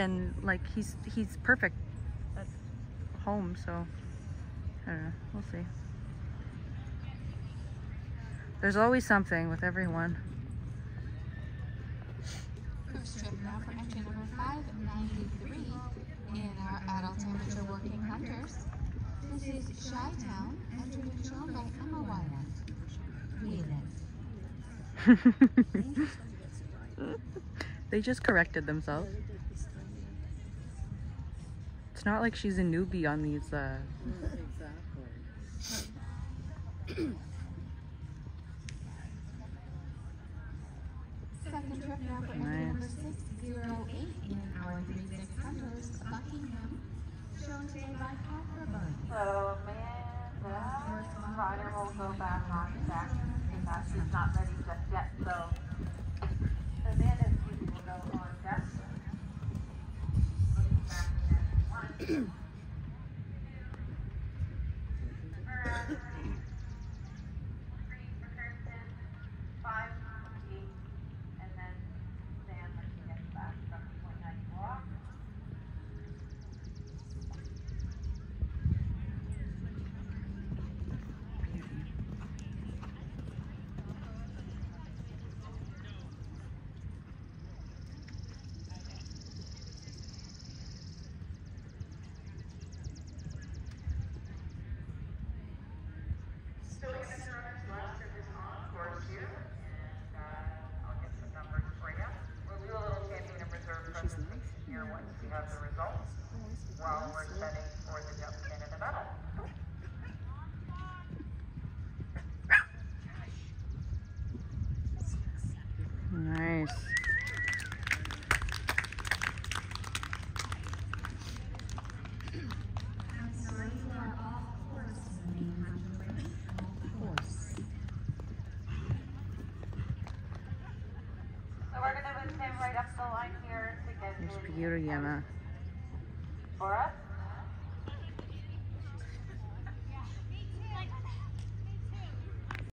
and like he's he's perfect at home. So I don't know. We'll see. There's always something with everyone. First trip now for entry number 593 in our adult amateur working hunters. This is Chi Town, entered and shown by Emma Wieland. they just corrected themselves. It's not like she's a newbie on these. Uh... Second trip now for number 608 in our 36 hunters, Buckingham, shown today by Bunn. So Amanda, Ryder will go back on track because that she's not ready Yeah. get There's beauty, Emma. for us.